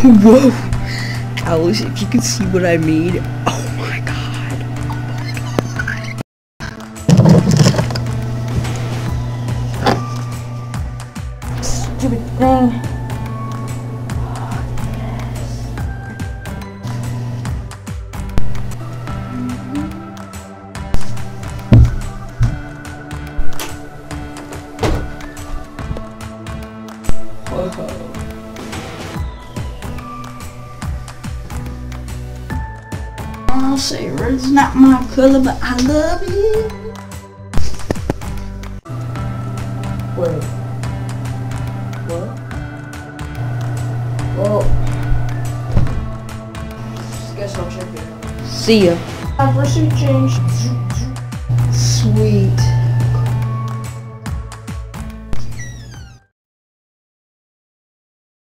Whoa! Alice, if you can see what I made. Oh my god. Stupid thing. Mm-hmm. Ho ho. I'll say red's not my color, but I love you. Wait. What? Well, guess I'll check it. See ya. Diversity change. Sweet.